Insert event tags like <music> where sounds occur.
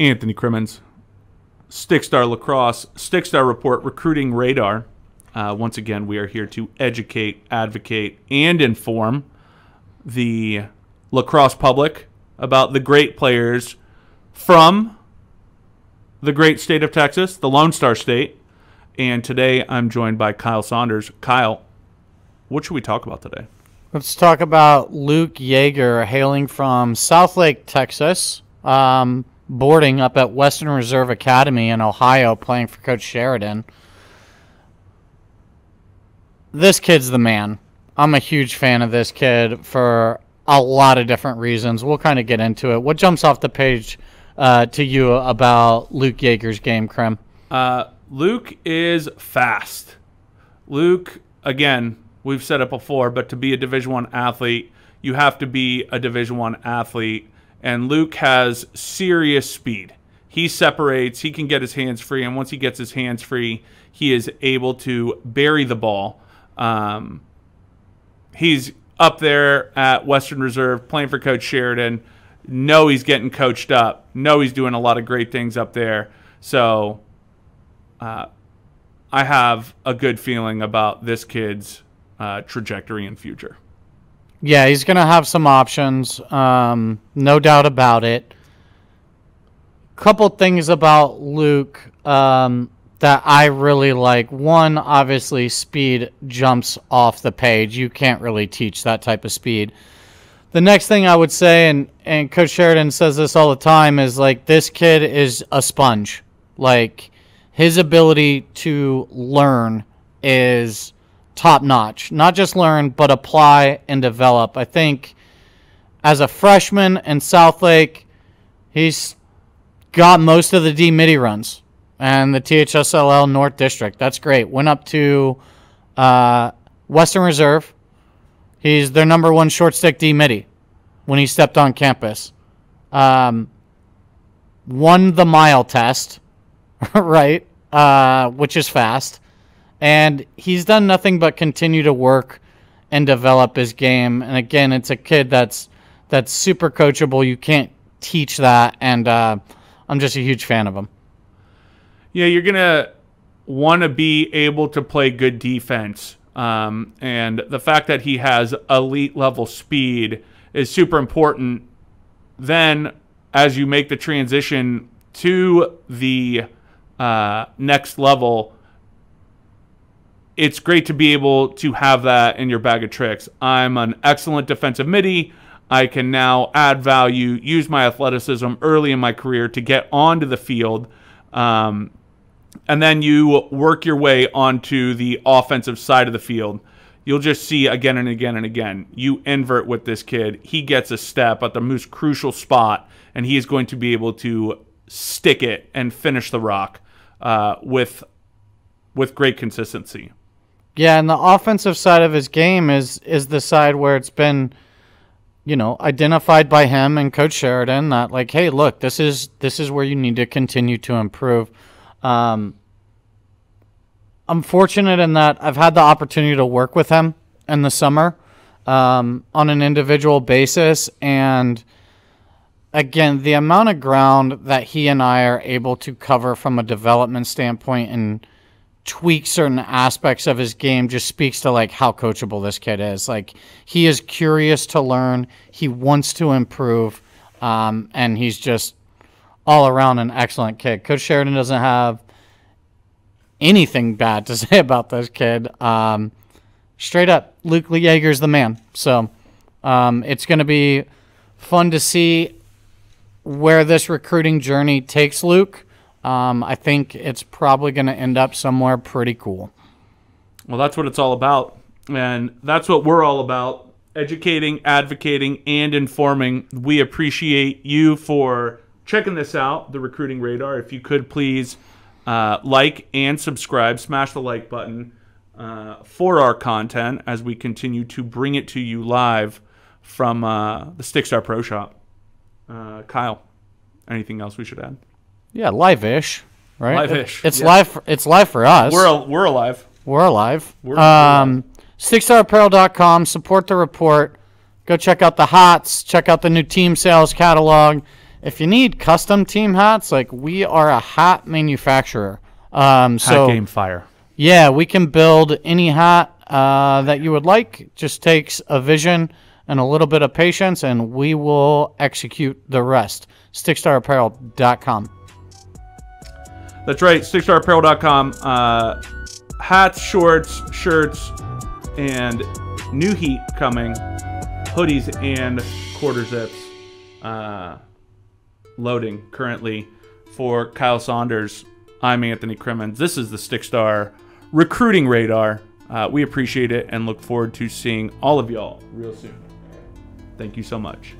Anthony Crimmins, Stickstar Lacrosse, Stickstar Report, Recruiting Radar. Uh, once again, we are here to educate, advocate, and inform the lacrosse public about the great players from the great state of Texas, the Lone Star State. And today I'm joined by Kyle Saunders. Kyle, what should we talk about today? Let's talk about Luke Jaeger, hailing from Southlake, Texas, um, boarding up at Western Reserve Academy in Ohio, playing for Coach Sheridan. This kid's the man. I'm a huge fan of this kid for a lot of different reasons. We'll kind of get into it. What jumps off the page uh, to you about Luke Jaeger's game, Krem? Uh, Luke is fast. Luke, again, we've said it before, but to be a Division One athlete, you have to be a Division One athlete. And Luke has serious speed. He separates. He can get his hands free, and once he gets his hands free, he is able to bury the ball. Um, he's up there at Western Reserve playing for Coach Sheridan. Know he's getting coached up. Know he's doing a lot of great things up there. So, uh, I have a good feeling about this kid's uh, trajectory and future. Yeah, he's going to have some options, um, no doubt about it. Couple things about Luke um, that I really like. One, obviously, speed jumps off the page. You can't really teach that type of speed. The next thing I would say, and, and Coach Sheridan says this all the time, is like this kid is a sponge. Like his ability to learn is top notch. Not just learn, but apply and develop. I think as a freshman in Southlake, he's got most of the D MIDI runs and the THSLL North District. That's great. Went up to uh, Western Reserve. He's their number one short stick D MIDI when he stepped on campus. Um, won the mile test, <laughs> right? Uh, which is fast and he's done nothing but continue to work and develop his game. And again, it's a kid that's that's super coachable. You can't teach that, and uh, I'm just a huge fan of him. Yeah, you're gonna want to be able to play good defense, um, and the fact that he has elite level speed is super important. Then, as you make the transition to the uh, next level it's great to be able to have that in your bag of tricks. I'm an excellent defensive midi. I can now add value, use my athleticism early in my career to get onto the field. Um, and then you work your way onto the offensive side of the field. You'll just see again and again and again. You invert with this kid. He gets a step at the most crucial spot, and he is going to be able to stick it and finish the rock uh, with with great consistency. Yeah, and the offensive side of his game is is the side where it's been, you know, identified by him and Coach Sheridan that like, hey, look, this is this is where you need to continue to improve. Um, I'm fortunate in that I've had the opportunity to work with him in the summer um, on an individual basis, and again, the amount of ground that he and I are able to cover from a development standpoint and tweak certain aspects of his game just speaks to like how coachable this kid is. Like he is curious to learn, he wants to improve, um, and he's just all around an excellent kid. Coach Sheridan doesn't have anything bad to <laughs> say about this kid. Um, straight up, Luke Jaeger's the man. So um, it's going to be fun to see where this recruiting journey takes Luke. Um, I think it's probably going to end up somewhere pretty cool. Well, that's what it's all about. And that's what we're all about educating, advocating, and informing. We appreciate you for checking this out, the Recruiting Radar. If you could please uh, like and subscribe, smash the like button uh, for our content as we continue to bring it to you live from uh, the Stickstar Pro Shop. Uh, Kyle, anything else we should add? Yeah, live-ish, right? Live-ish. It's yeah. live. It's live for us. We're we're alive. We're alive. We're, um, StickstarApparel.com. Support the report. Go check out the hots. Check out the new team sales catalog. if you need custom team hats, like we are a hat manufacturer. Um, so Hat game fire. yeah, we can build any hat uh, that you would like. Just takes a vision and a little bit of patience, and we will execute the rest. StickStarApparel.com. That's right, stickstarapparel.com. Uh, hats, shorts, shirts, and new heat coming. Hoodies and quarter zips. Uh, loading currently for Kyle Saunders. I'm Anthony Crimmins. This is the Stickstar Recruiting Radar. Uh, we appreciate it and look forward to seeing all of y'all real soon. Thank you so much.